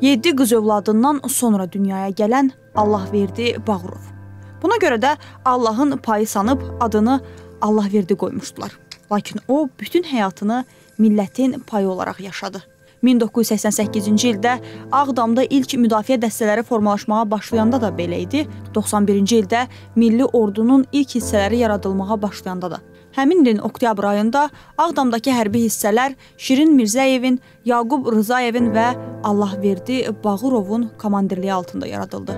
7 qız övladından sonra dünyaya gələn Allahverdi Bağırov. Buna görə də Allahın payı sanıb adını Allahverdi qoymuşdular. Lakin o bütün həyatını millətin payı olaraq yaşadı. 1988-ci ildə Ağdamda ilk müdafiə dəstələri formalaşmağa başlayanda da belə idi. 91-ci ildə Milli Ordunun ilk hissələri yaradılmağa başlayanda da. Həmin ilin oktyabr ayında Ağdamdakı hərbi hissələr Şirin Mirzəyevin, Yaqub Rızayevin və Allahverdi Bağırovun komandirliyi altında yaradıldı.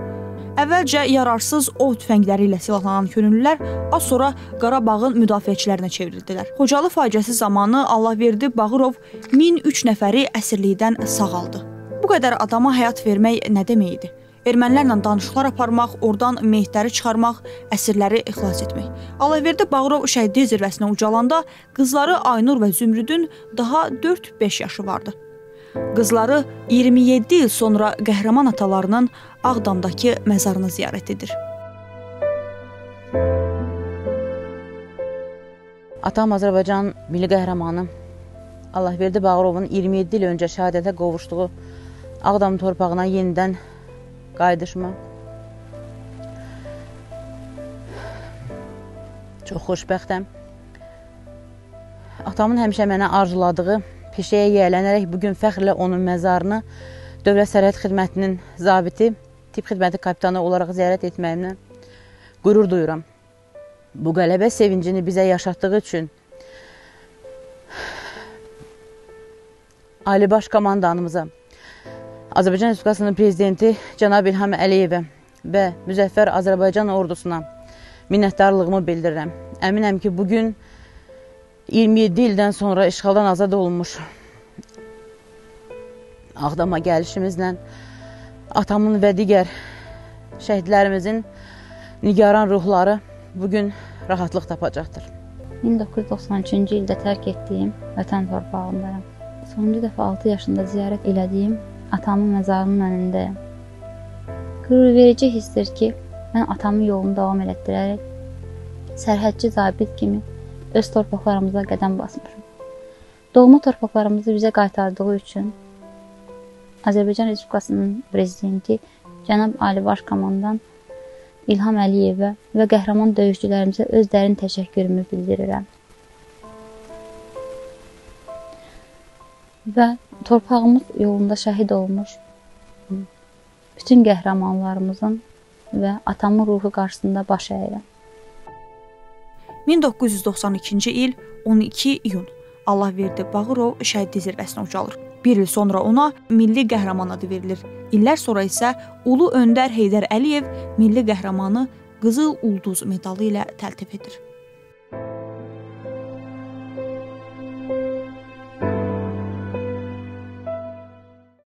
Əvvəlcə yararsız ov tüfəngləri ilə silahlanan könüllülər az sonra Qarabağın müdafiəçilərinə çevrildilər. Xocalı faciəsi zamanı Allahverdi Bağırov 1003 nəfəri əsirlikdən sağaldı. Bu qədər adama həyat vermək nə demək idi? Ermənilərlə danışıqlar aparmaq, oradan meyitləri çıxarmaq, əsirləri xilas etmək. Allahverdi Bağırov şəhidlik zirvəsinə ucalanda qızları Aynur və Zümrüdün daha 4-5 yaşı vardı. Qızları 27 il sonra qəhrəman atalarının Ağdamdakı məzarını ziyarət edir. Atam Azərbaycan milli qəhrəmanı Allahverdi Bağırovun 27 il öncə şəhadətə qovuşduğu Ağdam torpağına yenidən qayıdışma çox xoşbəxtəm. Atamın həmişə mənə arzuladığı peşəyə yiyələnərək bu gün fəxrlə onun məzarını Dövlət Sərhəd Xidmətinin zabiti, tibb xidməti kapitanı olaraq ziyarət etməyimlə qürur duyuram. Bu qələbə sevincini bizə yaşatdığı üçün Ali Baş Komandanımıza, Azərbaycan Respublikasının prezidenti cənab İlham Əliyevə və Müzəffər Azərbaycan ordusuna minnətdarlığımı bildirirəm. Əminəm ki, bugün 27 ildən sonra işğaldan azad olunmuş Ağdama gəlişimizlə atamın və digər şəhidlərimizin nigaran ruhları bugün rahatlıq tapacaqdır. 1993-cü ildə tərk etdiyim vətən torpağındayam. Sonuncu dəfə 6 yaşında ziyarət elədiyim atamın məzarının önündəyəm. Qürur verici hissdir ki, mən atamın yolunu davam elətdirərək sərhədçi zabit kimi öz torpaqlarımıza qədəm basmışıq. Doğma torpaqlarımızı bizə qaytardığı üçün Azərbaycan Respublikasının prezidenti cənab Ali Baş Komandan İlham Əliyevə və qəhrəman döyüşçülərimizə öz dərin təşəkkürümü bildirirəm. Və torpağımız yolunda şəhid olmuş bütün qəhrəmanlarımızın və atamın ruhu qarşısında baş əyirəm. 1992-ci il 12 iyun Allahverdi Bağırov şəhidlik zirvəsinə ucalır. Bir il sonra ona Milli Qəhrəman adı verilir. İllər sonra isə Ulu Öndər Heydər Əliyev Milli Qəhrəmanı Qızıl Ulduz medalı ilə təltif edir.